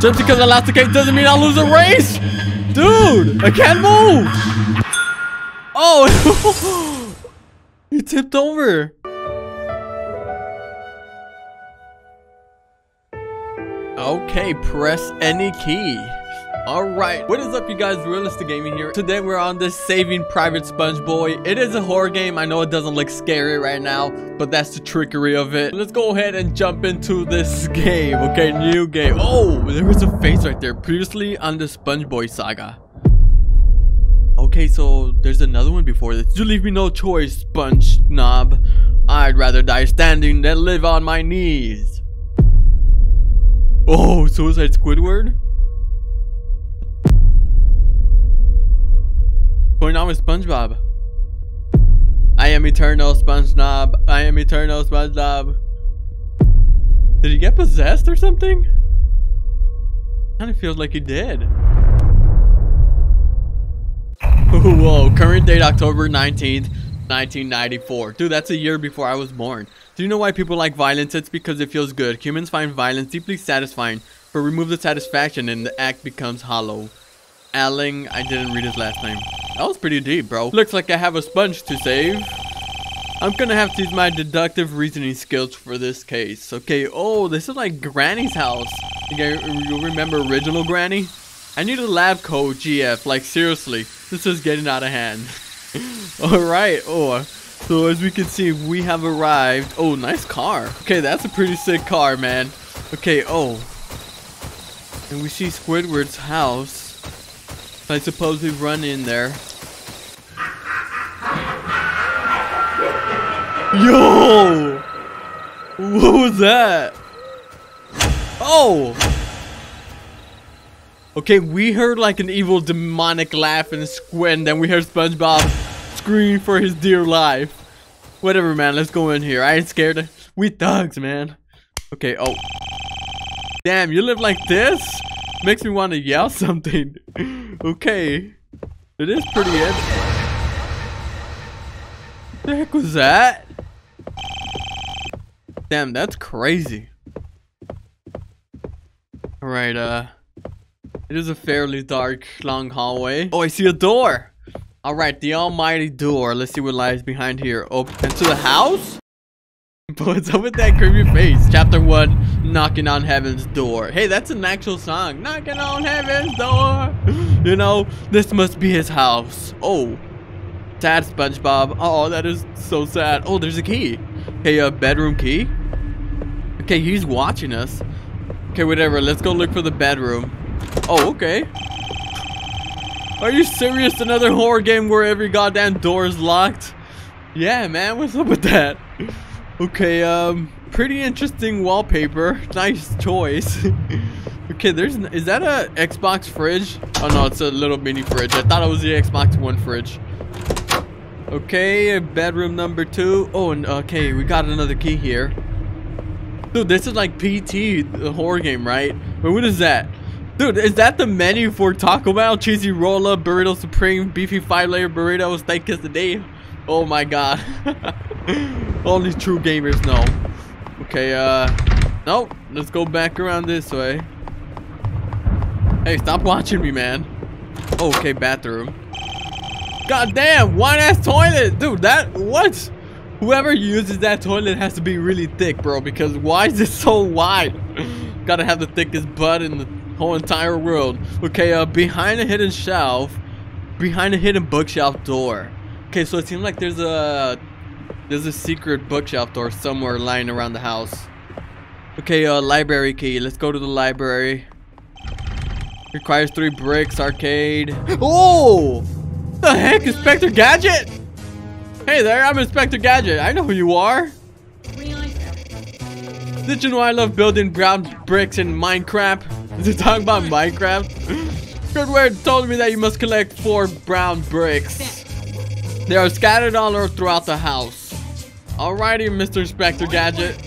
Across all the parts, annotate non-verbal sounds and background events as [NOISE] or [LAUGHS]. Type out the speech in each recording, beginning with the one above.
Just because I lost the cake doesn't mean I'll lose a race! Dude, I can't move! Oh! [LAUGHS] he tipped over. Okay, press any key. Alright, what is up you guys, Realistic Gaming here. Today we're on this Saving Private Spongeboy. It is a horror game, I know it doesn't look scary right now, but that's the trickery of it. Let's go ahead and jump into this [LAUGHS] game, okay, new game. Oh, there was a face right there, previously on the Spongeboy saga. Okay, so there's another one before this. You leave me no choice, Sponge Knob. I'd rather die standing than live on my knees. Oh, Suicide Squidward? On with SpongeBob. I am eternal SpongeBob. I am eternal SpongeBob. Did he get possessed or something? Kinda feels like he did. Whoa, current date October 19th, 1994. Dude, that's a year before I was born. Do you know why people like violence? It's because it feels good. Humans find violence deeply satisfying, but remove the satisfaction and the act becomes hollow. Alling, I didn't read his last name. That was pretty deep, bro. Looks like I have a sponge to save. I'm gonna have to use my deductive reasoning skills for this case. Okay, oh, this is like Granny's house. You, you remember original Granny? I need a lab coat, GF. Like, seriously, this is getting out of hand. [LAUGHS] Alright, oh, so as we can see, we have arrived. Oh, nice car. Okay, that's a pretty sick car, man. Okay, oh. And we see Squidward's house. I suppose we run in there. Yo! What was that? Oh! Okay, we heard like an evil demonic laugh and squint, and then we heard SpongeBob scream for his dear life. Whatever, man. Let's go in here. I ain't scared. We thugs, man. Okay, oh. Damn, you live like this? Makes me want to yell [LAUGHS] something. okay. It is pretty ed The heck was that? Damn, that's crazy. Alright, uh. It is a fairly dark, long hallway. Oh, I see a door. Alright, the almighty door. Let's see what lies behind here. Open into the house? [LAUGHS] What's up with that creepy face? Chapter 1, Knocking on Heaven's Door. Hey, that's an actual song. Knocking on Heaven's Door. [LAUGHS] You know, this must be his house. Oh, sad SpongeBob. Oh, that is so sad. Oh, there's a key. Hey, a bedroom key? Okay, he's watching us. Okay, whatever. Let's go look for the bedroom. Oh, okay. Are you serious? Another horror game where every goddamn door is locked? Yeah, man. What's up with that? Okay, um, pretty interesting wallpaper. Nice choice. [LAUGHS] okay, there's, is that a Xbox fridge? Oh no, it's a little mini fridge. I thought it was the Xbox One fridge. Okay, bedroom number two. Oh, and okay, we got another key here. Dude, this is like PT, the horror game, right? Wait, what is that? Dude, is that the menu for Taco Bell? Cheesy roll-up, burrito supreme, beefy five-layer burrito, steak quesadilla? Oh my god. [LAUGHS] Only true gamers know. Okay, uh... Nope. Let's go back around this way. Hey, stop watching me, man. Okay, bathroom. God damn, wide-ass toilet! Dude, that... What? Whoever uses that toilet has to be really thick, bro, because why is it so wide? [LAUGHS] Gotta have the thickest butt in the whole entire world. Okay, uh, behind a hidden shelf, behind a hidden bookshelf door. Okay, so it seems like there's a there's a secret bookshelf door somewhere lying around the house. Okay, uh, library key. Let's go to the library. Requires three bricks, arcade. [GASPS] Oh! The heck, Inspector Gadget? Hey there, I'm Inspector Gadget. I know who you are. Did you know I love building brown bricks in Minecraft? [LAUGHS] Is it talking about Minecraft? [GASPS] Squidward told me that you must collect four brown bricks. They are scattered all over throughout the house. Alrighty, Mr. Inspector Gadget.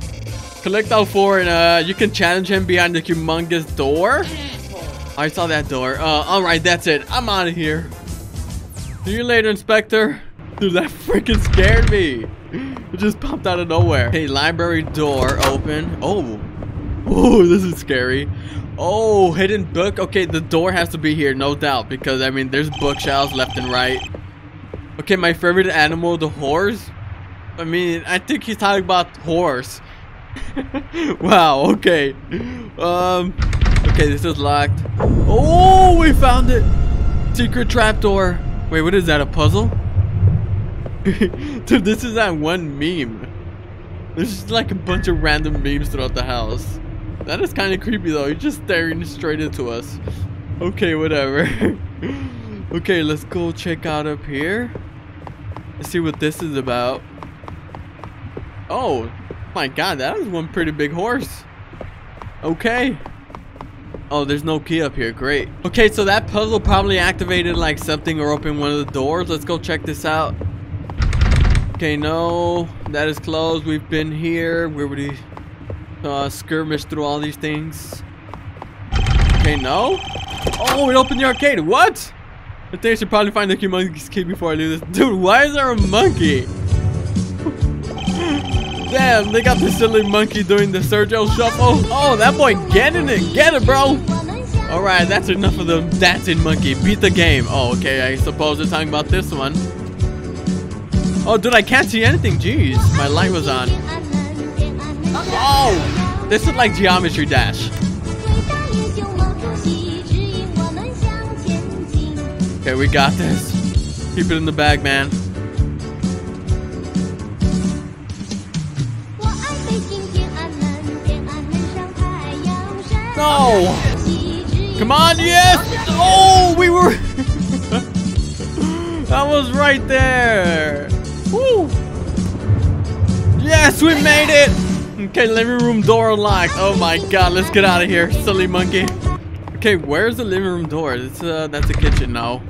Collect all four and uh, you can challenge him behind the humongous door. I saw that door. Uh, alright, that's it. I'm out of here. See you later, Inspector. Dude, that freaking scared me. It just popped out of nowhere. Hey, library door open. Oh. Oh, this is scary. Oh, hidden book. Okay, the door has to be here, no doubt, because I mean, there's bookshelves left and right. Okay, my favorite animal, the horse. I mean, I think he's talking about horse. [LAUGHS] wow. Okay. Um. Okay, this is locked. Oh, we found it. Secret trapdoor. Wait, what is that? A puzzle? [LAUGHS] Dude, this is that one meme. There's just like a bunch of random memes throughout the house. That is kind of creepy though. You're just staring straight into us. Okay, whatever. [LAUGHS] okay, let's go check out up here. Let's see what this is about. Oh, my god, that is one pretty big horse. Okay. Oh, there's no key up here. Great. Okay, so that puzzle probably activated like something or opened one of the doors. Let's go check this out. Okay, no. That is closed. We've been here. We already uh, skirmished through all these things. Okay, no. Oh, it opened the arcade. What? I think I should probably find the key monkey's key before I do this. [LAUGHS] Dude, why is there a monkey? [LAUGHS] Damn, they got the silly monkey doing the Sergio shuffle. Oh, that boy getting it. Get it, bro. Alright, that's enough of the dancing monkey. Beat the game. Oh, okay. I suppose they're talking about this one. Oh, dude, I can't see anything. Jeez, my light was on. Oh, this is like Geometry Dash. Okay, we got this. Keep it in the bag, man. No! Come on, yes! Oh, we were... [LAUGHS] that was right there. Woo! Yes, we made it! Okay, living room door unlocked. Oh my god, let's get out of here, silly monkey. Okay, where's the living room door? It's uh, that's a kitchen now.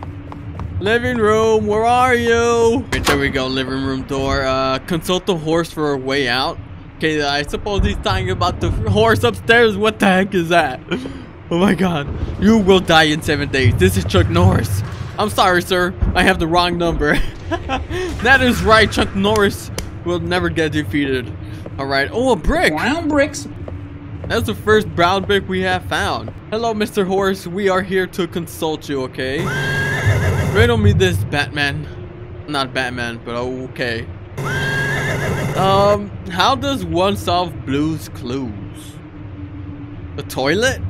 Living room, where are you? Right, there we go, living room door. Uh, consult the horse for a way out. Okay, I suppose he's talking about the horse upstairs. What the heck is that? Oh my god. You will die in seven days. This is Chuck Norris. I'm sorry, sir. I have the wrong number. [LAUGHS] that is right. Chuck Norris will never get defeated. Alright. Oh, a brick. Brown bricks. That's the first brown brick we have found. Hello, Mr. Horse. We are here to consult you, okay? Riddle me this, Batman. Not Batman, but okay. Um, how does one solve Blue's Clues? The toilet?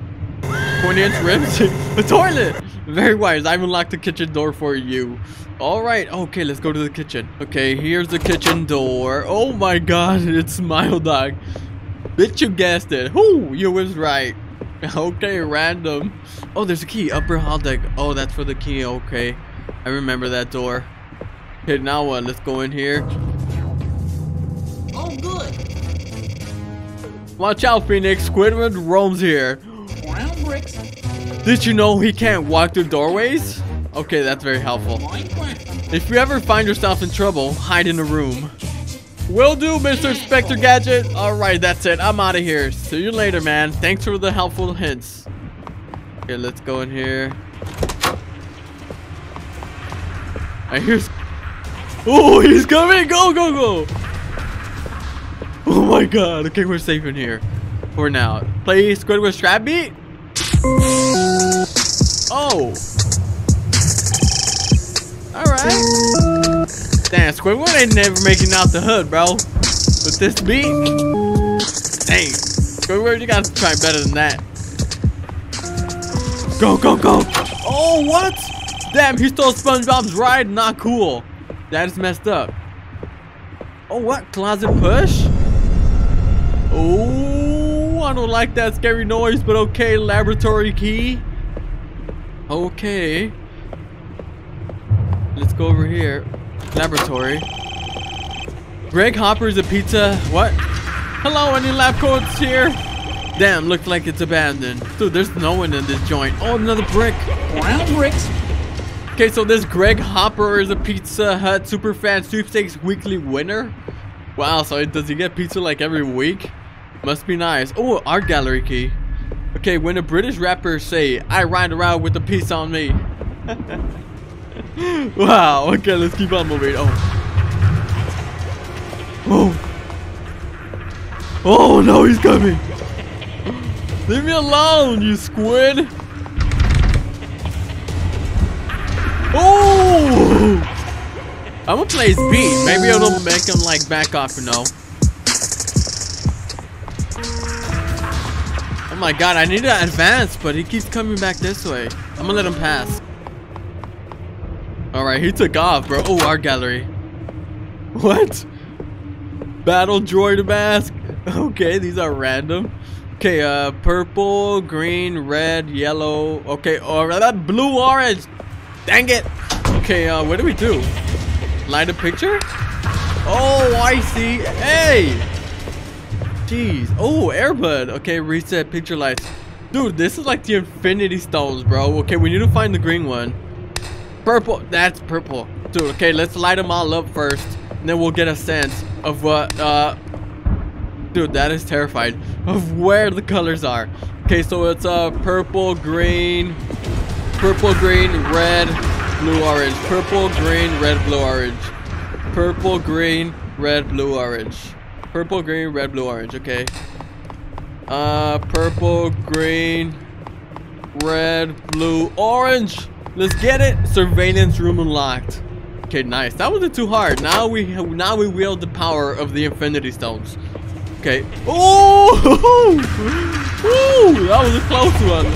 20 inch rims? [LAUGHS] the toilet! Very wise. I've unlocked the kitchen door for you. Alright, okay, let's go to the kitchen. Okay, here's the kitchen door. Oh my god, [LAUGHS] it's Smile Dog. Bitch, you guessed it. Whoo, you was right. [LAUGHS] Okay, random. Oh, there's a key. Upper hall deck. Oh, that's for the key. Okay. I remember that door. Okay, now what? Let's go in here. Oh, good. Watch out, Phoenix. Squidward roams here. Brown bricks. Did you know he can't walk through doorways? Okay, that's very helpful. If you ever find yourself in trouble, hide in a room. Will do, Mr. Inspector Gadget. Alright, that's it. I'm out of here. See you later, man. Thanks for the helpful hints. Okay, let's go in here. I hear... Oh, he's coming! Go, go, go! Oh my god. Okay, we're safe in here. For now. Play Squidward Strap Beat? Oh. Alright. Damn, Squidward ain't never making out the hood, bro. With this beat. Dang. Squidward, you gotta try better than that. Go, go, go. Oh, what? Damn, he stole SpongeBob's ride. Not cool. That is messed up. Oh, what? Closet push? Oh, I don't like that scary noise, but okay. Laboratory key. Okay. Let's go over here. Laboratory. Greg Hopper's a pizza. What? Hello, any lab coats here? Damn, looks like it's abandoned. Dude, there's no one in this joint. Oh, another brick. Brown bricks. Okay, so this Greg Hopper is a Pizza Hut Superfan Sweepstakes weekly winner. Wow, so does he get pizza like every week? Must be nice. Oh, art gallery key. Okay, when a British rapper say, I ride around with a piece on me. [LAUGHS] wow, okay, let's keep on moving. Oh. Oh. Oh no, he's coming. Leave me alone, you squid! Oh! I'm gonna play his beat. Maybe it'll make him like back off, you know. Oh my god, I need to advance, but he keeps coming back this way. I'm gonna let him pass. Alright, he took off, bro. Oh, art gallery. What? Battle droid mask. [LAUGHS] Okay, these are random. Okay, uh, purple, green, red, yellow. Okay, or that blue, orange. Dang it. Okay, uh, what do we do? Light a picture? Oh, I see. Hey. Jeez. Oh, airbud. Okay, reset picture lights. Dude, this is like the infinity stones, bro. Okay, we need to find the green one. Purple. That's purple. Dude, okay, let's light them all up first. And then we'll get a sense of what, uh... Dude, that is terrified. Of where the colors are. Okay, so it's, uh, purple, green... Purple, green, red, blue, orange. Purple, green, red, blue, orange. Purple, green, red, blue, orange. Purple, green, red, blue, orange. Okay. Uh, purple, green, red, blue, orange. Let's get it. Surveillance room unlocked. Okay, nice. That wasn't too hard. Now we now we wield the power of the Infinity Stones. Okay. Oh! [LAUGHS] Ooh, that was a close one.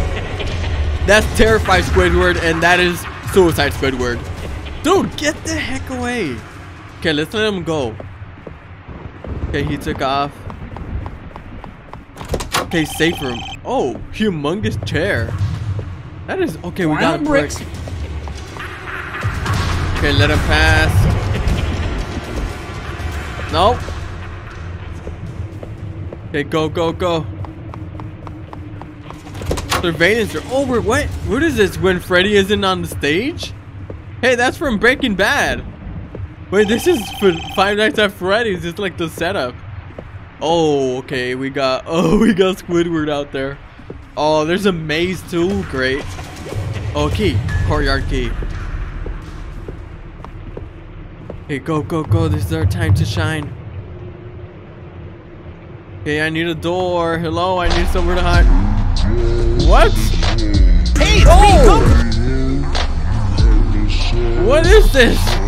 That's terrified Squidward, and that is suicide Squidward. Dude, get the heck away. Okay, let's let him go. Okay, he took off. Okay, safe room. Oh, humongous chair. That is okay. We got bricks. brick. Okay, let him pass. Nope. Okay, go, go, go. Surveillance are over. Oh, what? What is this? When Freddy isn't on the stage? Hey, that's from Breaking Bad. Wait, this is for Five Nights at Freddy's. It's like the setup. Oh, okay. We got. [LAUGHS] Oh, we got Squidward out there. Oh, there's a maze too. Great. Oh, key. Courtyard key. Hey, go, go, go. This is our time to shine. Okay, I need a door. Hello, I need somewhere to hide. What? Hey, Oh! What is this?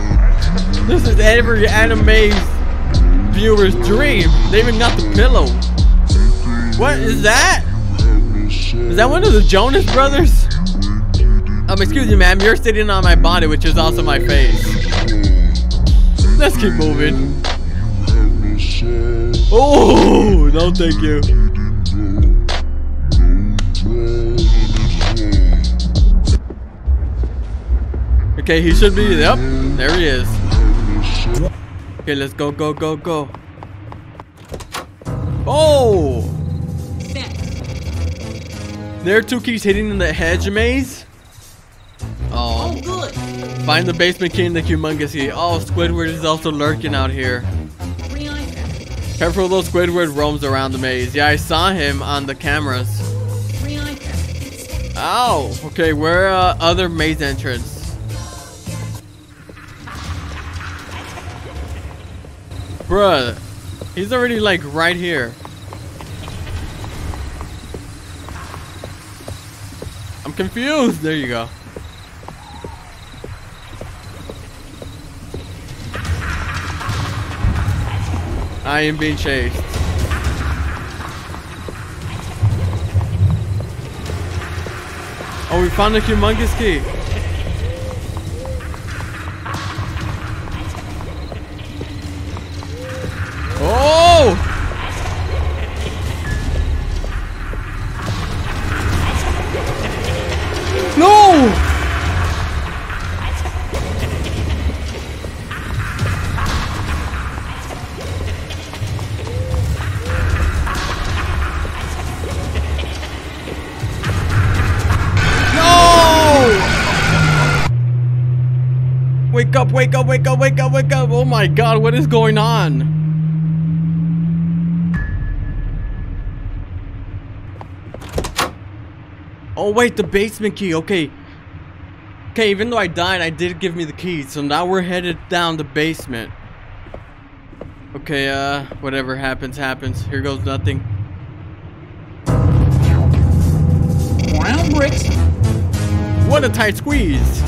This is every anime viewer's dream. They even got the pillow. What is that? Is that one of the Jonas brothers? Um, excuse me, ma'am. You're sitting on my body, which is also my face. Let's keep moving. Oh, no, thank you. Okay, he should be. Yep, there he is. Okay, let's go, go, go, go. Oh! There are two keys hidden in the hedge maze. Oh, Oh, good. find the basement key in the humongous key. Oh, Squidward is also lurking out here. Careful, though, Squidward roams around the maze. Yeah, I saw him on the cameras. Ow! Okay, where uh, other maze entrance? Bruh, he's already like right here. I'm confused. There you go. I am being chased. Oh, we found a humongous key. wake up, wake up, wake up, wake up. Oh my god, what is going on? Oh wait, the basement key, okay. Okay, even though I died, I did give me the key, so now we're headed down the basement. Okay, uh, whatever happens, happens. Here goes nothing. Brown bricks. What a tight squeeze.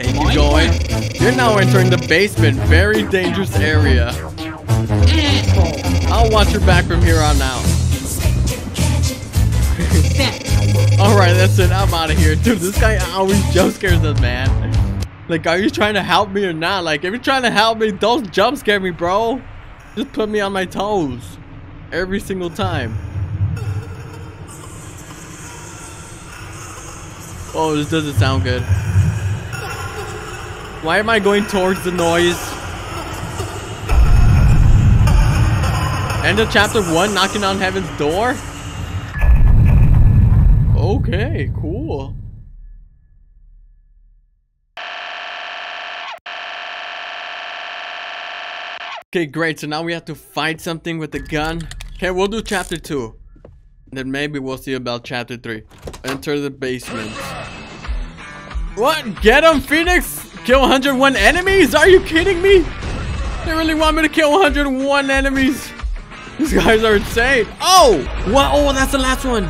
Keep going. You're now entering the basement. Very dangerous area. I'll watch your back from here on out. [LAUGHS] Alright, that's it. I'm out of here. Dude, this guy always jump scares us, man. Like, are you trying to help me or not? Like, if you're trying to help me, don't jump scare me, bro. Just put me on my toes. Every single time. Oh, this doesn't sound good. Why am I going towards the noise? End of chapter 1, knocking on heaven's door? Okay, cool. Okay, great. So now we have to fight something with the gun. Okay, we'll do chapter 2. Then maybe we'll see about chapter 3. Enter the basement. What? Get him, Phoenix! Kill 101 enemies? Are you kidding me? They really want me to kill 101 enemies? These guys are insane. Oh! What? Oh, that's the last one.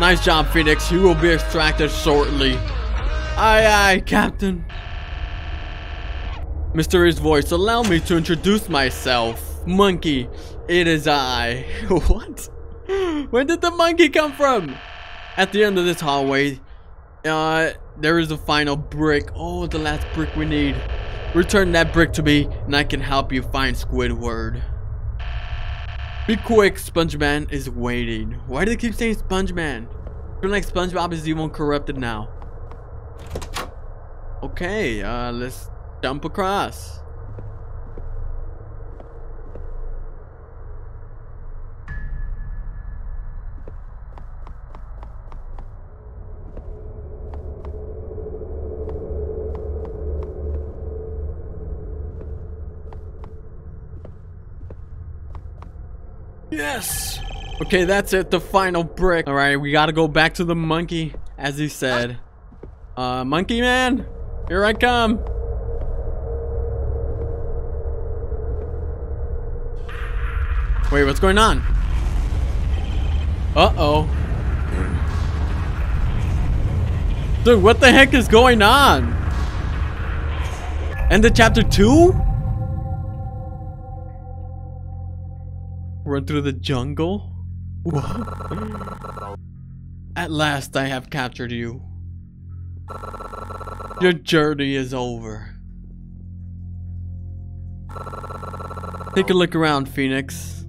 Nice job, Phoenix. You will be extracted shortly. Aye, aye, Captain. Mysterious voice, allow me to introduce myself. Monkey, it is I. [LAUGHS] what? Where did the monkey come from? At the end of this hallway, uh, there is a final brick. Oh, the last brick we need. Return that brick to me, and I can help you find Squidward. Be quick, SpongeMan is waiting. Why do they keep saying SpongeMan? I feel like SpongeBob is even corrupted now. Okay, uh, let's jump across. Okay, that's it, the final brick. Alright, we gotta go back to the monkey, as he said. Uh, monkey man, here I come. Wait, what's going on? Uh-oh. Dude, what the heck is going on? End of chapter 2? Run through the jungle? At last I have captured you. Your journey is over. Take a look around, Phoenix.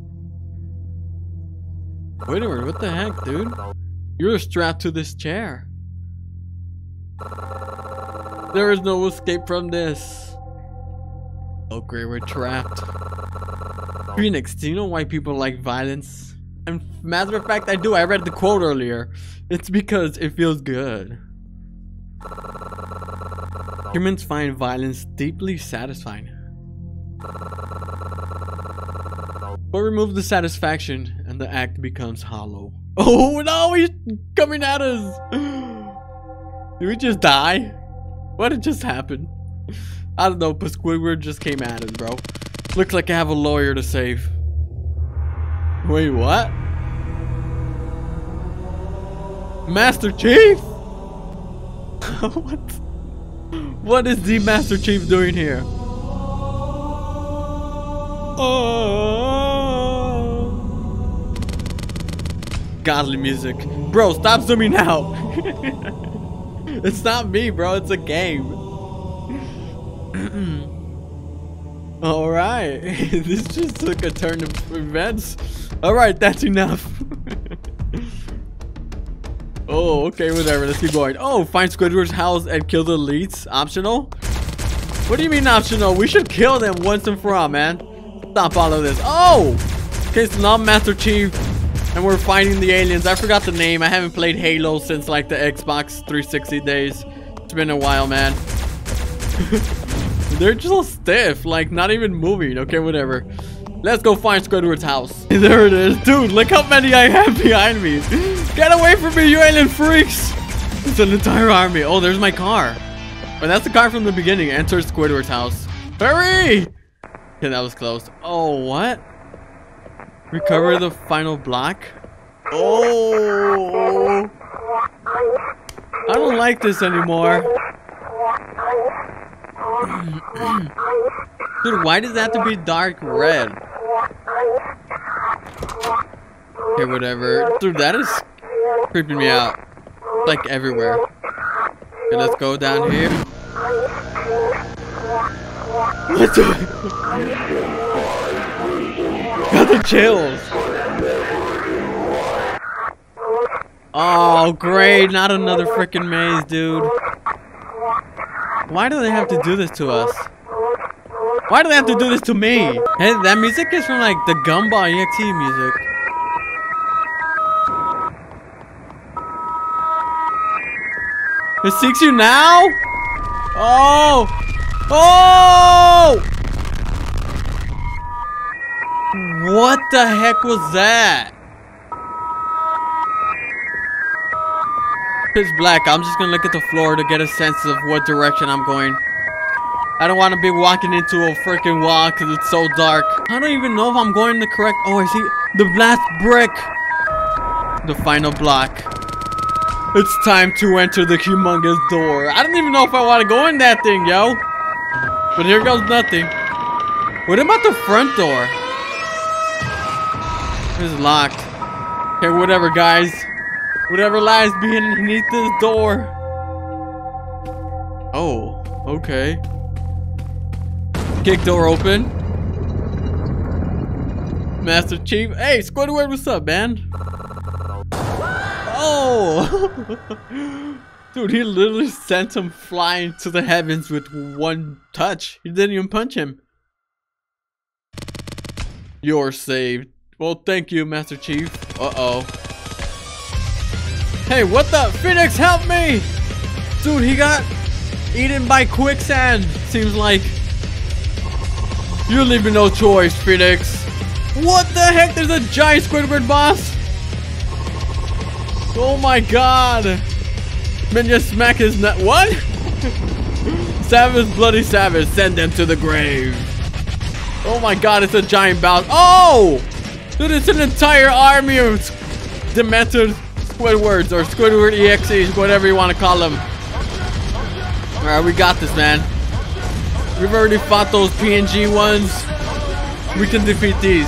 Wait a minute, what the heck, dude? You're strapped to this chair. There is no escape from this. Great, we're trapped. Phoenix, do you know why people like violence? And matter of fact, I do. I read the quote earlier. It's because it feels good. Humans find violence deeply satisfying. But remove the satisfaction and the act becomes hollow. [LAUGHS] Oh no, he's coming at us! [GASPS] Did we just die? What did just happen? I don't know, but Squidward just came at us, bro. Looks like I have a lawyer to save. Wait, what? Master Chief? [LAUGHS] what? What is the Master Chief doing here? Oh. Godly music. Bro, stop zooming out. [LAUGHS] it's not me, bro. It's a game. [CLEARS THROAT] Alright. [LAUGHS] this just took a turn of events. Alright, that's enough. [LAUGHS] oh, okay, whatever. Let's keep going. Oh, find Squidward's house and kill the elites. Optional? What do you mean optional? We should kill them once and for all, man. Stop all of this. Oh! Okay, so now Master Chief. And we're fighting the aliens. I forgot the name. I haven't played Halo since like the Xbox 360 days. It's been a while, man. [LAUGHS] They're just stiff, like not even moving. Okay, whatever. Let's go find Squidward's house. [LAUGHS] There it is. Dude, look how many I have behind me. [LAUGHS] Get away from me, you alien freaks. It's an entire army. Oh, there's my car. But that's the car from the beginning. Enter Squidward's house. Hurry! Okay, that was close. Oh, what? Recover the final block? Oh! I don't like this anymore. Dude, why does that have to be dark red? Okay, whatever. Dude, that is creeping me out. Like everywhere. Okay, let's go down here. What the? Got the chills. Oh, great. Not another freaking maze, dude. Why do they have to do this to us? Why do they have to do this to me? Hey, that music is from like the Gumball EXE music. It seeks you now? Oh! Oh! What the heck was that? Pitch black. I'm just gonna look at the floor to get a sense of what direction I'm going. I don't want to be walking into a freaking wall because it's so dark. I don't even know if I'm going the correct... Oh, I see the last brick. The final block. It's time to enter the humongous door. I don't even know if I want to go in that thing, yo. But here goes nothing. What about the front door? It's locked. Okay, whatever, guys. Whatever lies beneath this door. Oh, okay. Kick door open. Master Chief. Hey, Squidward, what's up, man? Oh! [LAUGHS] Dude, he literally sent him flying to the heavens with one touch. He didn't even punch him. You're saved. Well, thank you, Master Chief. Uh-oh. Hey, what the? Phoenix, help me! Dude, he got eaten by quicksand, seems like. You leave me no choice, Phoenix. What the heck? There's a giant Squidward boss? Oh my god. Man, smack his nut. What? [LAUGHS] Savage, bloody savage. Send them to the grave. Oh my god, it's a giant boss. Oh! Dude, it's an entire army of Demented Squidwards or Squidward EXEs, whatever you want to call them. Alright, we got this, man. We've already fought those PNG ones. We can defeat these.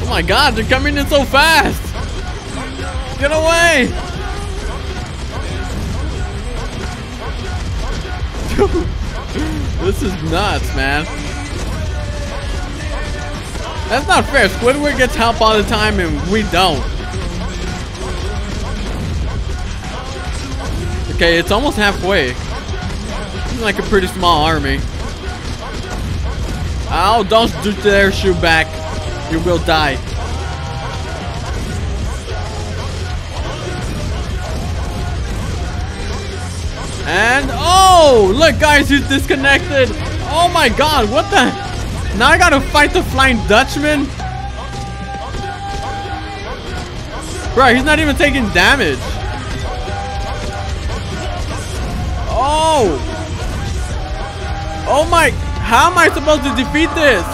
Oh my god, they're coming in so fast! Get away! [LAUGHS] this is nuts, man. That's not fair. Squidward gets help all the time and we don't. Okay, it's almost halfway. Like a pretty small army. Oh, don't do dare shoot back. You will die. And, oh, look guys, he's disconnected. Oh my god, what the? Now I gotta fight the Flying Dutchman? Bro, he's not even taking damage. Oh! Oh my, how am I supposed to defeat this?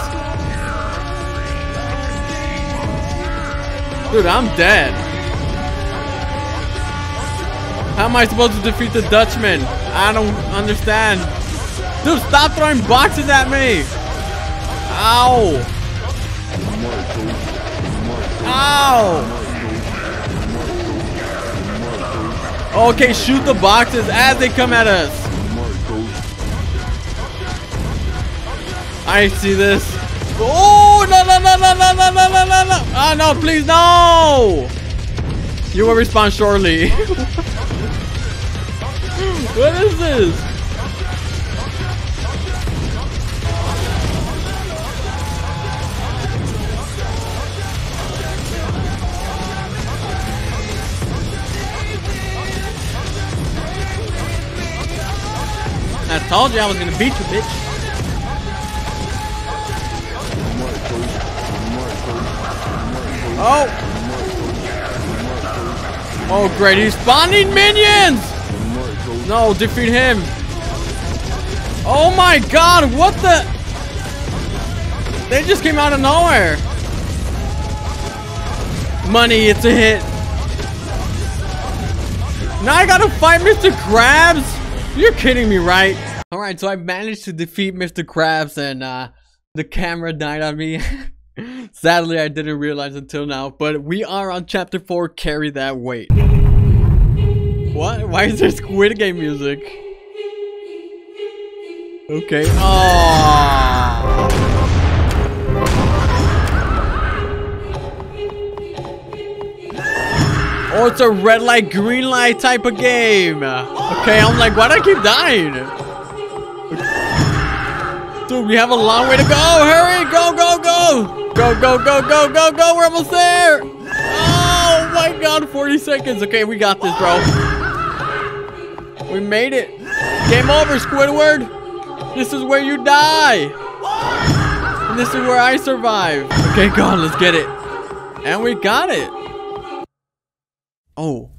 Dude, I'm dead. How am I supposed to defeat the Dutchman? I don't understand. Dude, stop throwing boxes at me! Ow! Ow! Okay, shoot the boxes as they come at us. I see this. Oh, no, no, no, no, no, no, no, no, no, no. Oh, no, please, no. You will respond shortly. [LAUGHS] what is this? Told you I was gonna beat you, bitch. Oh! Oh, great. He's spawning minions! No, defeat him. Oh my god, what the? They just came out of nowhere. Money, it's a hit. Now I gotta fight Mr. Krabs? You're kidding me, right? Alright, so I managed to defeat Mr. Krabs and uh, the camera died on me. [LAUGHS] Sadly, I didn't realize until now, but we are on chapter 4, Carry That Weight. What? Why is there Squid Game music? Okay. Oh. Oh, it's a red light, green light type of game. Okay, I'm like, why do I keep dying? Dude, we have a long way to go. Hurry, go, go, go. Go, go, go, go, go, go. We're almost there. Oh my god, 40 seconds. Okay, we got this, bro. We made it. Game over, Squidward. This is where you die. And this is where I survive. Okay, go on, let's get it. And we got it. Oh.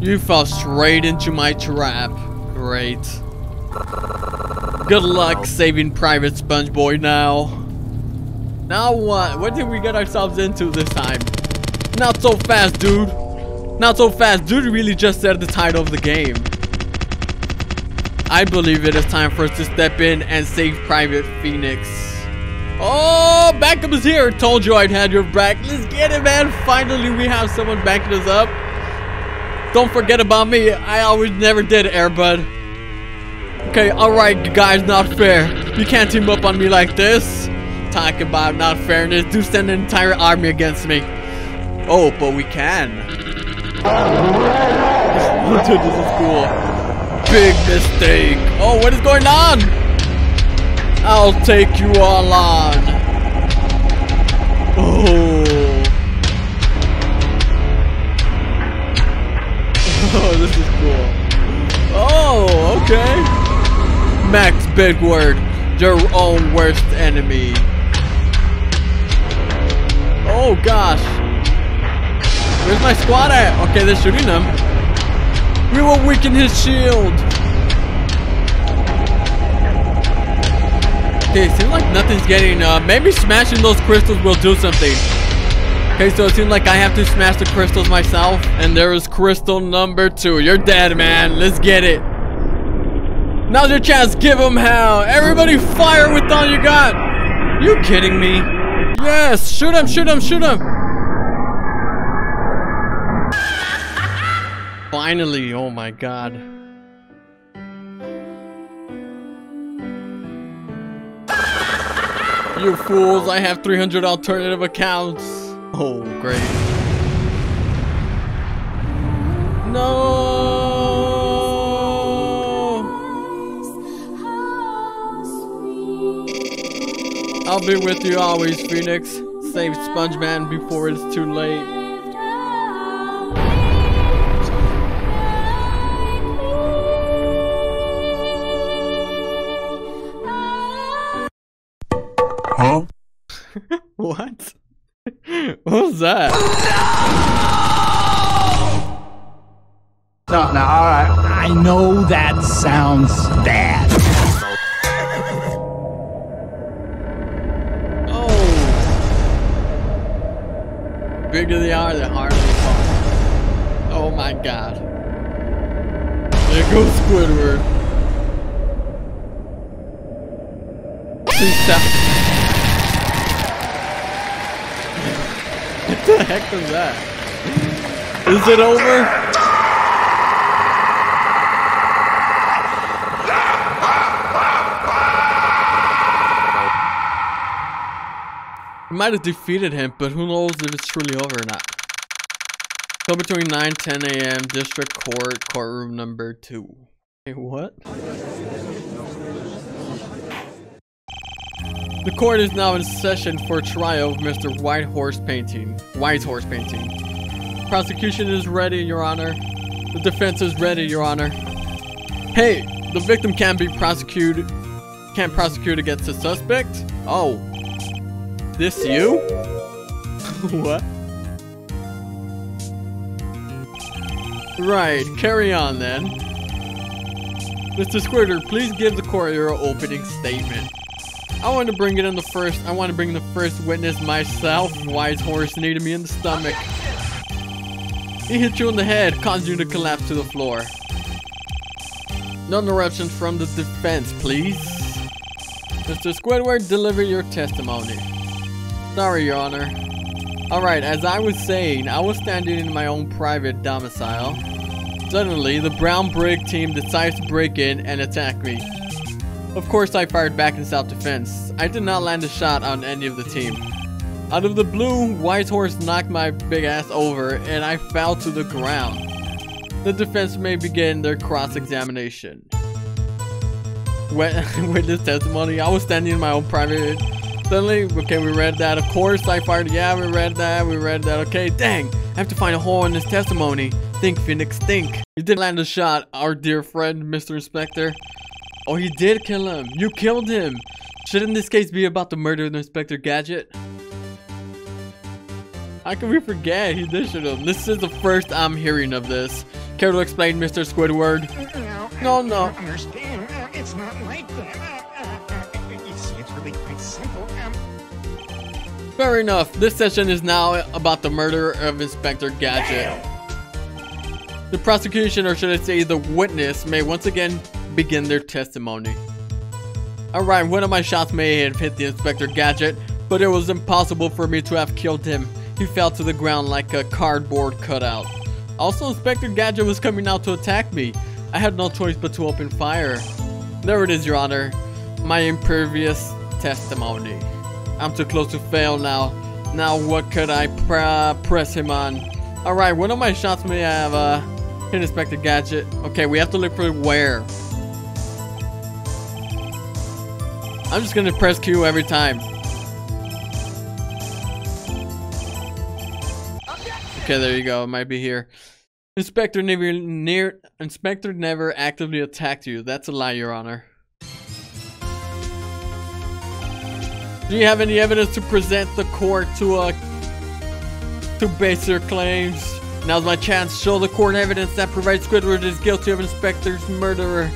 You fell straight into my trap. Great. Good luck saving Private Spongeboy now. Now what? What did we get ourselves into this time? Not so fast, dude. Not so fast. Dude really just said the title of the game. I believe it is time for us to step in and save Private Phoenix. Oh, backup is here. Told you I'd had your back. Let's get it, man. Finally, we have someone backing us up. Don't forget about me. I always never did, Airbud. Okay, alright, guys, not fair. You can't team up on me like this. Talk about not fairness. Do send an entire army against me. Oh, but we can. Dude, this is cool. Big mistake. Oh, what is going on? I'll take you all on. Oh. [LAUGHS] Oh, this is cool. Oh, okay. Max Bigword, your own worst enemy. Oh gosh. Where's my squad at? Okay, they're shooting them. We will weaken his shield. Okay, it seems like nothing's getting, uh, maybe smashing those crystals will do something. Okay, so it seems like I have to smash the crystals myself. And there is crystal number two. You're dead, man. Let's get it. Now's your chance. Give him hell. Everybody fire with all you got. You kidding me? Yes. Shoot him, shoot him, shoot him. Finally. Oh my god. You fools, I have 300 alternative accounts. Oh, great. No! I'll be with you always, Phoenix. Save SpongeMan before it's too late. Huh? [LAUGHS] What? What was that? No, no, alright. I know that sounds bad. Bigger they are, the harder they fall. Oh my god. There goes Squidward. Please stop. [LAUGHS] what the heck was that? Is it over? We might have defeated him, but who knows if it's truly over or not. So between 9 10 a.m. District Court, courtroom number 2. Hey, what? The court is now in session for trial of Mr. White Horse Painting. White Horse Painting. Prosecution is ready, Your Honor. The defense is ready, Your Honor. Hey, the victim can't be prosecuted. Can't prosecute against the suspect? Oh. This you? [LAUGHS] what? Right, carry on then. Mr. Squirter, please give the court your opening statement. I want to bring it in the first. I want to bring the first witness myself. Wise horse needed me in the stomach. He hit you in the head, causing you to collapse to the floor. No interruptions from the defense, please. Mr. Squidward, deliver your testimony. Sorry, Your Honor. Alright, as I was saying, I was standing in my own private domicile. Suddenly, the brown brick team decides to break in and attack me. Of course, I fired back in self-defense. I did not land a shot on any of the team. Out of the blue, White Horse knocked my big ass over and I fell to the ground. The defense may begin their cross-examination. [LAUGHS] Witness testimony, I was standing in my own private Suddenly, okay, we read that. Of course, I fired. Yeah, we read that. We read that. Okay, dang. I have to find a hole in this testimony. Think, Phoenix, think. You did land a shot, our dear friend, Mr. Inspector. Oh, he did kill him. You killed him. Shouldn't this case be about the murder of Inspector Gadget? How can we forget he did shoot him? This is the first I'm hearing of this. Care to explain, Mr. Squidward? No, no. understand. Uh, it's not like that. Fair enough. This session is now about the murder of Inspector Gadget. The prosecution, or should I say the witness, may once again begin their testimony. Alright, one of my shots may have hit the Inspector Gadget, but it was impossible for me to have killed him. He fell to the ground like a cardboard cutout. Also, Inspector Gadget was coming out to attack me. I had no choice but to open fire. There it is, Your Honor. My impervious testimony. I'm too close to fail now. Now what could I pr press him on? Alright, one of my shots may have uh, hit Inspector Gadget. Okay, we have to look for where. I'm just gonna press Q every time. Okay, there you go. It might be here. Inspector never near Inspector never actively attacked you. That's a lie, Your Honor. Do you have any evidence to present the court to uh to base your claims? Now's my chance. Show the court evidence that provides Squidward is guilty of Inspector's murderer.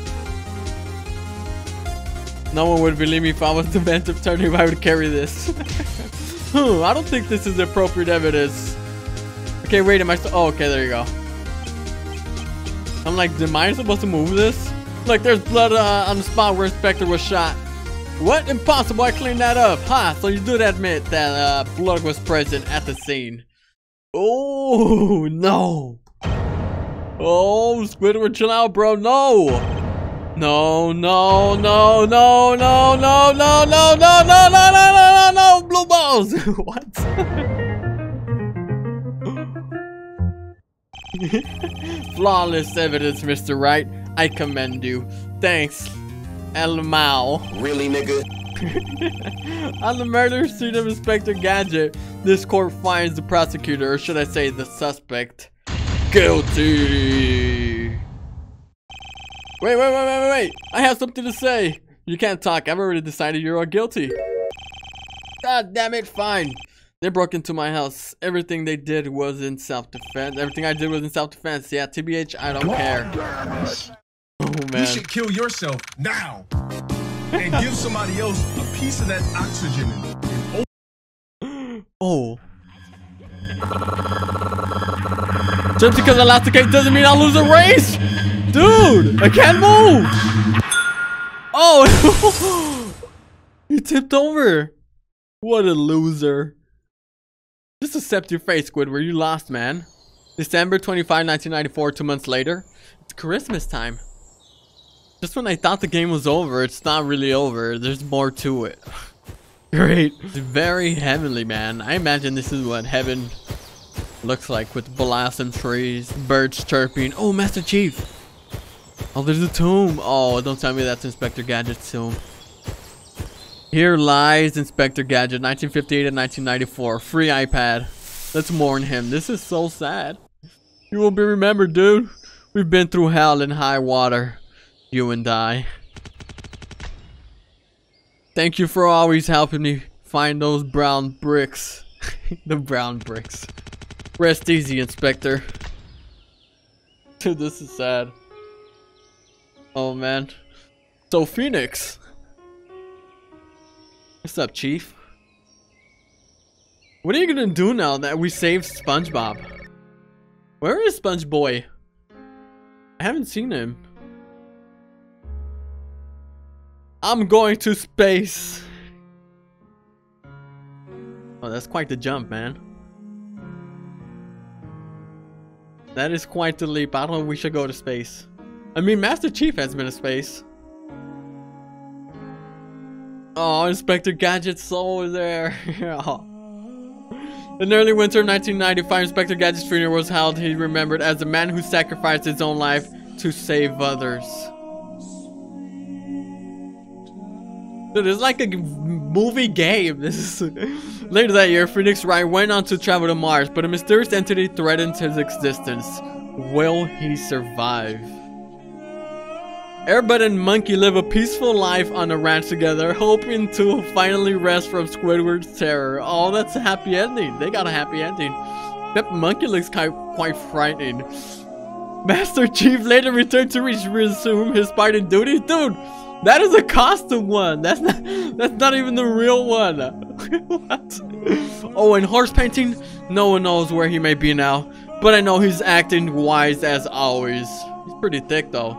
No one would believe me if I was the bench attorney if I would carry this. [LAUGHS] Hmm, I don't think this is appropriate evidence. Okay, wait, am I still- Oh, okay, there you go. I'm like, am I supposed to move this? Like, there's blood uh, on the spot where Inspector was shot. What? Impossible, I cleaned that up. Ha, so you do admit that uh, blood was present at the scene. Oh, no. Oh, Squidward, chill out, bro. No. No, no, no, no, no, no, no, no, no, no, no, no, no, no, no, blue balls. what? Flawless evidence, Mr. Wright. I commend you. Thanks, El Mao. Really, nigga? [LAUGHS] On the murder scene of Inspector Gadget, this court finds the prosecutor, or should I say the suspect, guilty. Wait, wait, wait, wait, wait, wait. I have something to say. You can't talk. I've already decided you are all guilty. God damn it, fine. They broke into my house. Everything they did was in self-defense. Everything I did was in self-defense. Yeah, TBH, I don't care. Oh, You should kill yourself now and give somebody else a piece of that oxygen. [GASPS] Oh. Just because I lost the case doesn't mean I'll lose a race! Dude! I can't move! Oh! [LAUGHS] he tipped over! What a loser. Just accept your face, Squidward. You lost, man. December 25, 1994, two months later. It's Christmas time. Just when I thought the game was over, it's not really over. There's more to it. [LAUGHS] Great. It's very heavenly, man. I imagine this is what heaven looks like with blossom trees, birds chirping. Oh, Master Chief. Oh, there's a tomb. Oh, don't tell me that's Inspector Gadget's tomb. Here lies Inspector Gadget, 1958 and 1994. Free iPad. Let's mourn him. This is so sad. You will be remembered, dude. We've been through hell and high water. You and I. Thank you for always helping me find those brown bricks. [LAUGHS] the brown bricks. Rest easy, Inspector. Dude, [LAUGHS] this is sad. Oh man. So Phoenix. What's up, Chief? What are you gonna do now that we saved SpongeBob? Where is Sponge Boy? I haven't seen him. I'm going to space. Oh, that's quite the jump, man. That is quite the leap. I don't know we should go to space. I mean, Master Chief has been to space. Oh, Inspector Gadget's over there. [LAUGHS] oh. In early winter of 1995, Inspector Gadget's funeral was held. He remembered as the man who sacrificed his own life to save others. Dude, it's like a movie game. [LAUGHS] This is later that year. Phoenix Wright went on to travel to Mars, but a mysterious entity threatens his existence. Will he survive? Airbud and Monkey live a peaceful life on a ranch together, hoping to finally rest from Squidward's terror. Oh, that's a happy ending. They got a happy ending. That Monkey looks quite, quite frightening. [LAUGHS] Master Chief later returned to resume his Spartan duties. Dude, that is a costume one. That's not that's not even the real one. [LAUGHS] what? Oh, and horse painting? No one knows where he may be now. But I know he's acting wise as always. He's pretty thick though.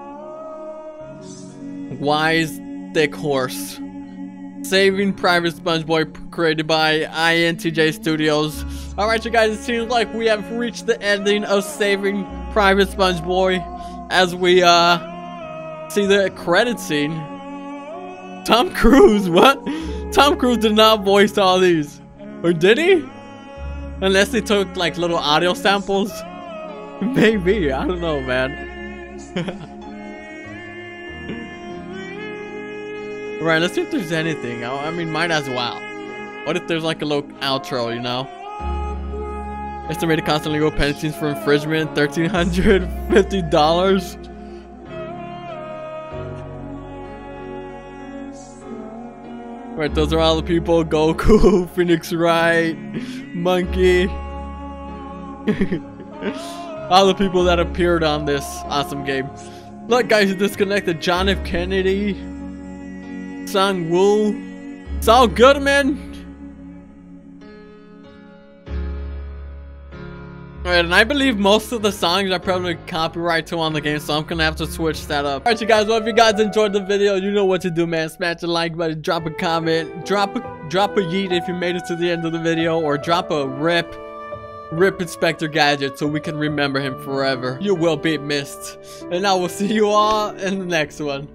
Wise thick horse. Saving Private Spongeboy created by INTJ Studios. Alright you guys, it seems like we have reached the ending of Saving Private Spongeboy as we uh see the credit scene. Tom Cruise, [LAUGHS] what? Tom Cruise did not voice all these. Or did he? Unless they took like little audio samples. [LAUGHS] Maybe, I don't know man. [LAUGHS] Right, let's see if there's anything. I, I mean, might as well. What if there's like a little outro, you know? Estimated cost of legal penalties for infringement, $1,350. Right, those are all the people. Goku, [LAUGHS] Phoenix Wright, Monkey. [LAUGHS] all the people that appeared on this awesome game. Look, guys, disconnected John F. Kennedy, Sang Woo. It's all Alright, and I believe most of the songs are probably copyright to on the game, so I'm gonna have to switch that up. Alright, you guys, well, if you guys enjoyed the video, you know what to do, man. Smash a like button, drop a comment, drop a, drop a yeet if you made it to the end of the video, or drop a rip. Rip Inspector Gadget so we can remember him forever. You will be missed. And I will see you all in the next one.